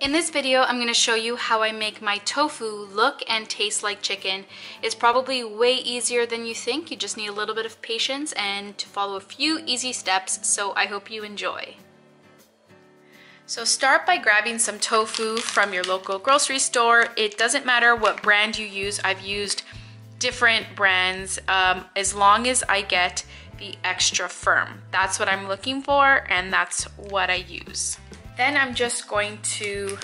In this video, I'm gonna show you how I make my tofu look and taste like chicken. It's probably way easier than you think. You just need a little bit of patience and to follow a few easy steps, so I hope you enjoy. So start by grabbing some tofu from your local grocery store. It doesn't matter what brand you use. I've used different brands um, as long as I get the extra firm. That's what I'm looking for and that's what I use. Then I'm just going to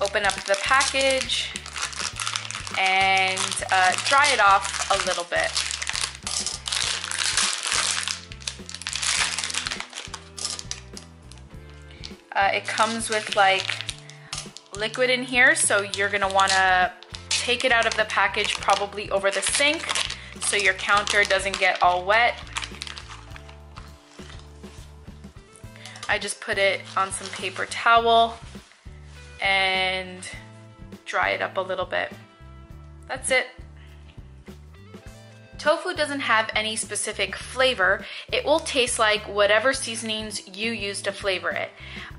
open up the package and uh, dry it off a little bit. Uh, it comes with like liquid in here, so you're gonna wanna take it out of the package probably over the sink so your counter doesn't get all wet I just put it on some paper towel and dry it up a little bit. That's it. Tofu doesn't have any specific flavor. It will taste like whatever seasonings you use to flavor it.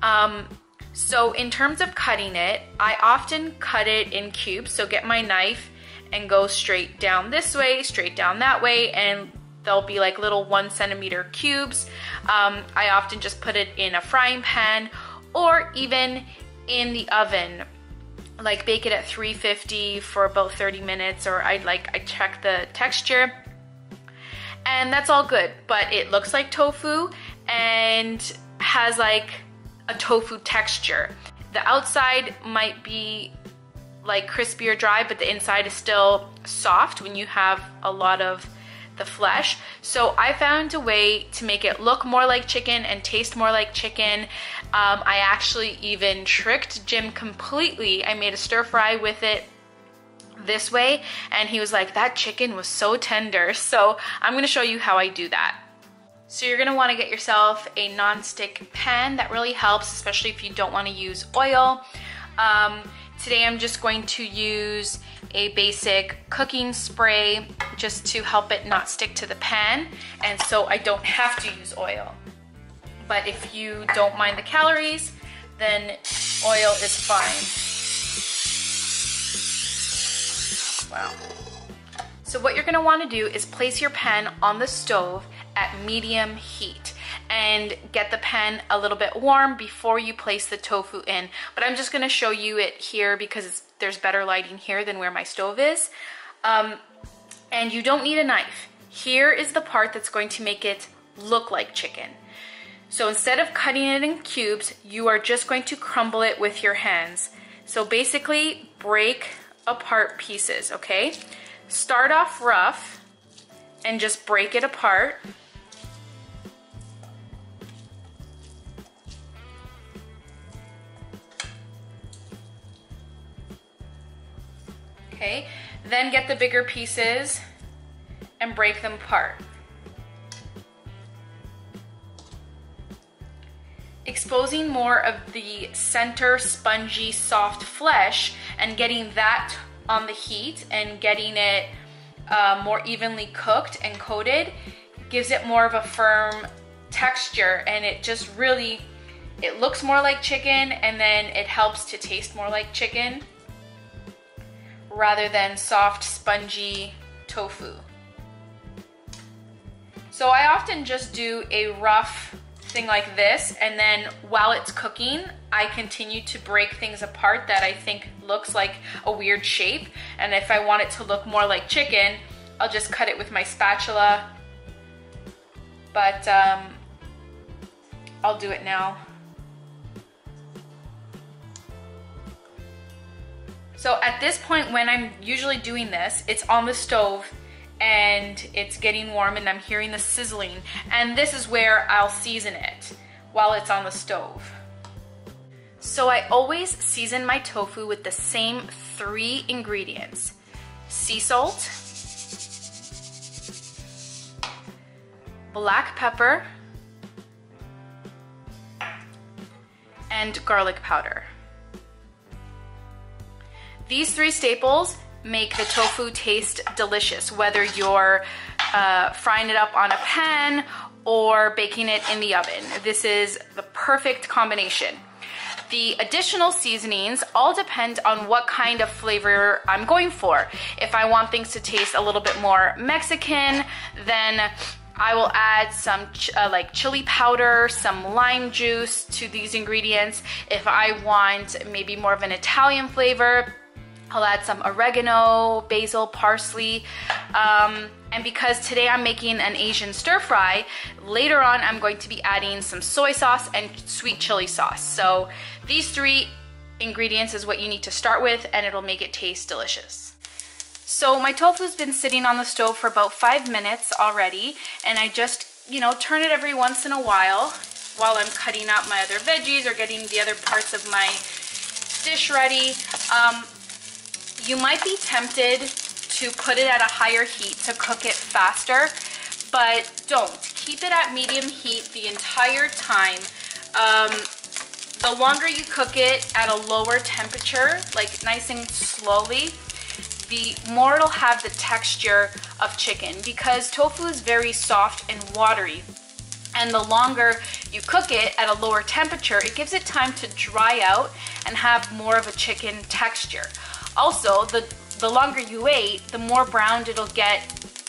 Um, so in terms of cutting it, I often cut it in cubes. So get my knife and go straight down this way, straight down that way, and They'll be like little one centimeter cubes. Um, I often just put it in a frying pan or even in the oven. Like bake it at 350 for about 30 minutes or I like I check the texture. And that's all good but it looks like tofu and has like a tofu texture. The outside might be like crispy or dry but the inside is still soft when you have a lot of the flesh. So I found a way to make it look more like chicken and taste more like chicken. Um, I actually even tricked Jim completely. I made a stir fry with it this way and he was like, that chicken was so tender. So I'm gonna show you how I do that. So you're gonna wanna get yourself a non-stick pan. That really helps, especially if you don't wanna use oil. Um, today I'm just going to use a basic cooking spray just to help it not stick to the pan and so I don't have to use oil. But if you don't mind the calories, then oil is fine. Wow. So what you're gonna wanna do is place your pan on the stove at medium heat and get the pan a little bit warm before you place the tofu in. But I'm just gonna show you it here because there's better lighting here than where my stove is. Um, and you don't need a knife. Here is the part that's going to make it look like chicken. So instead of cutting it in cubes, you are just going to crumble it with your hands. So basically break apart pieces, okay? Start off rough and just break it apart. Then get the bigger pieces and break them apart. Exposing more of the center spongy soft flesh and getting that on the heat and getting it uh, more evenly cooked and coated gives it more of a firm texture and it just really it looks more like chicken and then it helps to taste more like chicken rather than soft, spongy tofu. So I often just do a rough thing like this and then while it's cooking I continue to break things apart that I think looks like a weird shape. And if I want it to look more like chicken I'll just cut it with my spatula. But um, I'll do it now So at this point when I'm usually doing this, it's on the stove and it's getting warm and I'm hearing the sizzling. And this is where I'll season it while it's on the stove. So I always season my tofu with the same three ingredients. Sea salt, black pepper, and garlic powder. These three staples make the tofu taste delicious, whether you're uh, frying it up on a pan or baking it in the oven. This is the perfect combination. The additional seasonings all depend on what kind of flavor I'm going for. If I want things to taste a little bit more Mexican, then I will add some ch uh, like chili powder, some lime juice to these ingredients. If I want maybe more of an Italian flavor, I'll add some oregano, basil, parsley. Um, and because today I'm making an Asian stir fry, later on I'm going to be adding some soy sauce and sweet chili sauce. So these three ingredients is what you need to start with and it'll make it taste delicious. So my tofu's been sitting on the stove for about five minutes already and I just, you know, turn it every once in a while while I'm cutting up my other veggies or getting the other parts of my dish ready. Um, you might be tempted to put it at a higher heat to cook it faster, but don't. Keep it at medium heat the entire time. Um, the longer you cook it at a lower temperature, like nice and slowly, the more it'll have the texture of chicken because tofu is very soft and watery. And the longer you cook it at a lower temperature, it gives it time to dry out and have more of a chicken texture. Also, the, the longer you wait, the more browned it'll get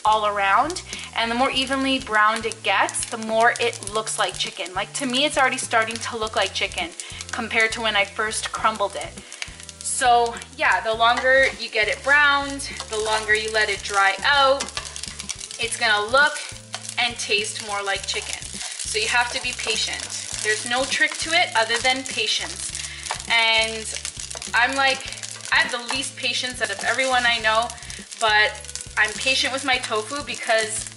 all around and the more evenly browned it gets, the more it looks like chicken. Like to me, it's already starting to look like chicken compared to when I first crumbled it. So yeah, the longer you get it browned, the longer you let it dry out, it's gonna look and taste more like chicken. So you have to be patient. There's no trick to it other than patience. And I'm like, I have the least patience out of everyone I know, but I'm patient with my tofu because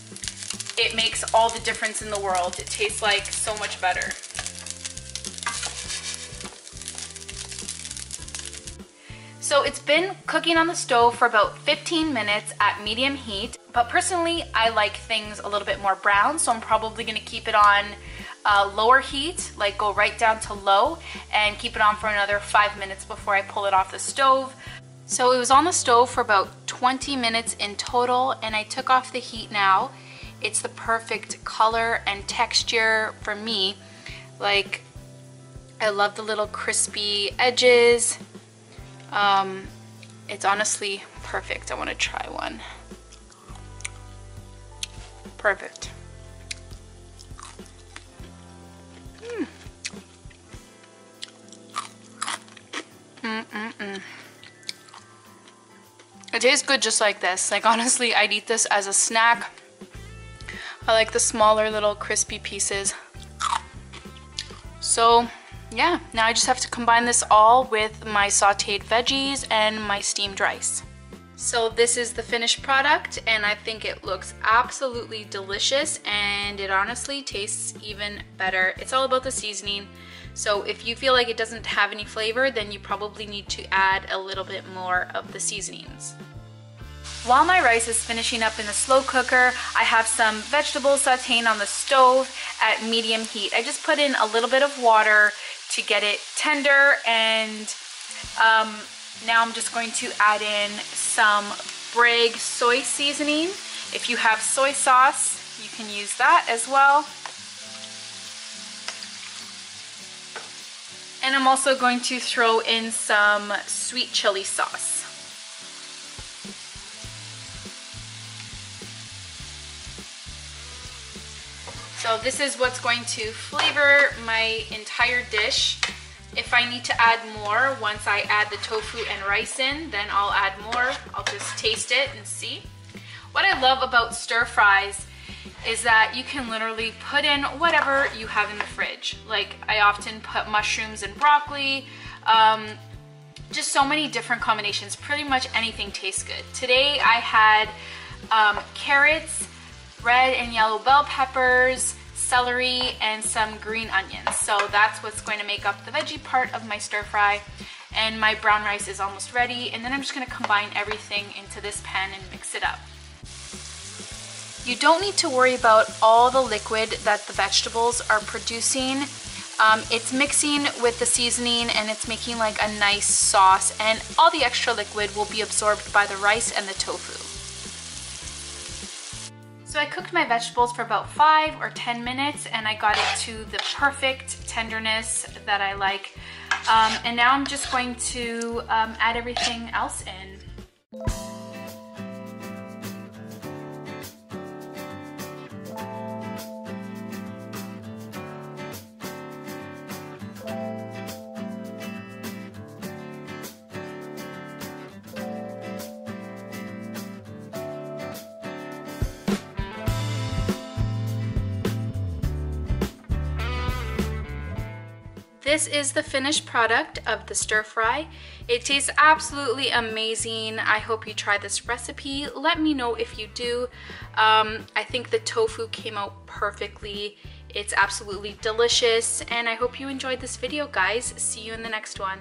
it makes all the difference in the world. It tastes like so much better. So it's been cooking on the stove for about 15 minutes at medium heat, but personally I like things a little bit more brown, so I'm probably gonna keep it on uh, lower heat, like go right down to low and keep it on for another five minutes before I pull it off the stove. So it was on the stove for about 20 minutes in total and I took off the heat now. It's the perfect color and texture for me. Like, I love the little crispy edges. Um, it's honestly perfect. I want to try one. Perfect. Mm-mm-mm. It tastes good just like this. Like honestly, I'd eat this as a snack. I like the smaller little crispy pieces. So yeah, now I just have to combine this all with my sauteed veggies and my steamed rice. So this is the finished product and I think it looks absolutely delicious and it honestly tastes even better. It's all about the seasoning. So if you feel like it doesn't have any flavor, then you probably need to add a little bit more of the seasonings. While my rice is finishing up in the slow cooker, I have some vegetables sauteing on the stove at medium heat. I just put in a little bit of water to get it tender and um, now I'm just going to add in some Bragg soy seasoning. If you have soy sauce, you can use that as well. And I'm also going to throw in some sweet chili sauce. So this is what's going to flavor my entire dish. If I need to add more, once I add the tofu and rice in, then I'll add more. I'll just taste it and see. What I love about stir fries is that you can literally put in whatever you have in the fridge. Like I often put mushrooms and broccoli, um, just so many different combinations. Pretty much anything tastes good. Today I had um, carrots, red and yellow bell peppers, celery, and some green onions. So that's what's going to make up the veggie part of my stir fry. And my brown rice is almost ready. And then I'm just gonna combine everything into this pan and mix it up. You don't need to worry about all the liquid that the vegetables are producing. Um, it's mixing with the seasoning and it's making like a nice sauce and all the extra liquid will be absorbed by the rice and the tofu. So I cooked my vegetables for about five or 10 minutes and I got it to the perfect tenderness that I like. Um, and now I'm just going to um, add everything else in. This is the finished product of the stir fry. It tastes absolutely amazing. I hope you try this recipe. Let me know if you do. Um, I think the tofu came out perfectly. It's absolutely delicious and I hope you enjoyed this video guys. See you in the next one.